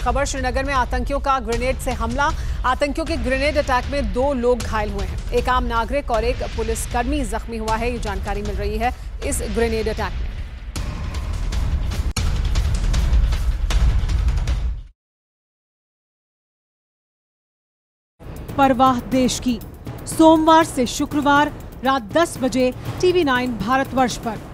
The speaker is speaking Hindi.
खबर, श्रीनगर में आतंकियों का ग्रेनेड से हमला। आतंकियों के ग्रेनेड अटैक में दो लोग घायल हुए हैं। एक आम नागरिक और एक पुलिसकर्मी जख्मी हुआ है, ये जानकारी मिल रही है इस ग्रेनेड अटैक में। परवाह देश की। सोमवार से शुक्रवार रात 10 बजे टीवी 9 भारतवर्ष पर।